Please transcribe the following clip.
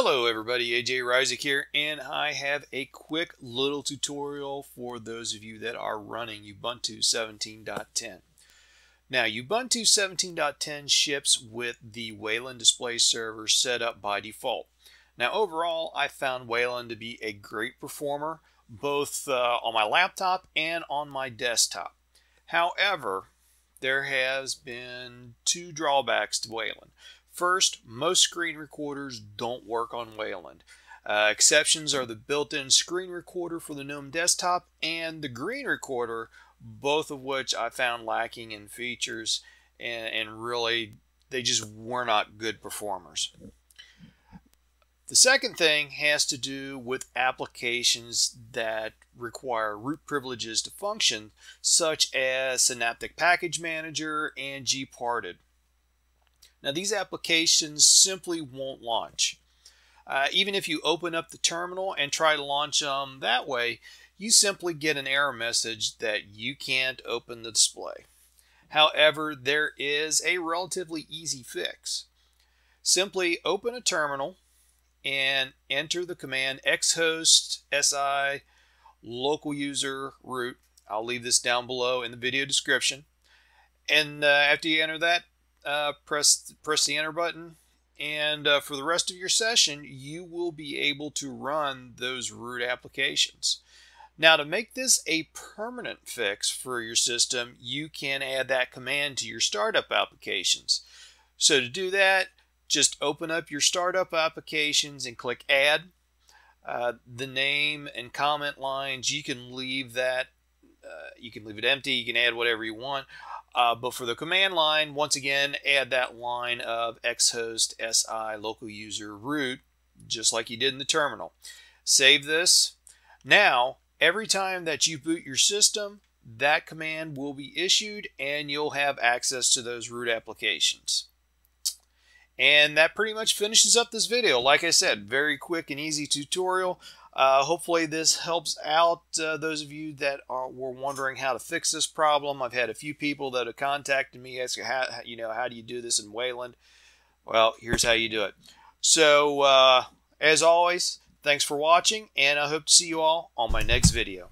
Hello everybody, AJ Reissig here, and I have a quick little tutorial for those of you that are running Ubuntu 17.10. Now, Ubuntu 17.10 ships with the Wayland display server set up by default. Now, overall, I found Wayland to be a great performer, both uh, on my laptop and on my desktop. However, there has been two drawbacks to Wayland. First, most screen recorders don't work on Wayland. Uh, exceptions are the built-in screen recorder for the GNOME desktop and the Green Recorder, both of which I found lacking in features and, and really they just were not good performers. The second thing has to do with applications that require root privileges to function, such as Synaptic Package Manager and gparted. Now these applications simply won't launch. Uh, even if you open up the terminal and try to launch them that way, you simply get an error message that you can't open the display. However, there is a relatively easy fix. Simply open a terminal and enter the command xhost si local user root. I'll leave this down below in the video description. And uh, after you enter that, uh, press, press the enter button. And uh, for the rest of your session, you will be able to run those root applications. Now, to make this a permanent fix for your system, you can add that command to your startup applications. So to do that, just open up your startup applications and click Add. Uh, the name and comment lines, you can leave that, uh, you can leave it empty, you can add whatever you want. Uh, but for the command line, once again, add that line of xhost si local user root, just like you did in the terminal. Save this. Now, every time that you boot your system, that command will be issued and you'll have access to those root applications. And that pretty much finishes up this video. Like I said, very quick and easy tutorial. Uh, hopefully this helps out uh, those of you that are, were wondering how to fix this problem. I've had a few people that have contacted me asking, how, you know, how do you do this in Wayland? Well, here's how you do it. So, uh, as always, thanks for watching, and I hope to see you all on my next video.